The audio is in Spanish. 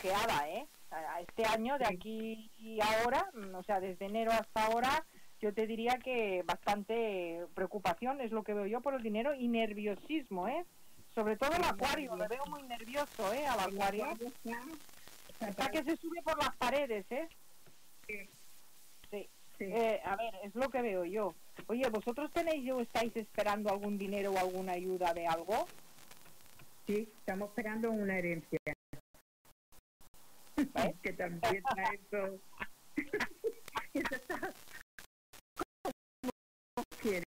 bloqueada, ¿eh? Este año, de aquí y ahora, mm, o sea, desde enero hasta ahora, yo te diría que bastante preocupación es lo que veo yo por el dinero y nerviosismo, ¿eh? Sobre todo el acuario, lo veo muy nervioso, ¿eh? Al acuario. Está que se sube por las paredes, ¿eh? Sí. Eh, a ver, es lo que veo yo. Oye, ¿vosotros tenéis o estáis esperando algún dinero o alguna ayuda de algo? Sí, estamos esperando una herencia. basket at midnight. So it's a tough kid.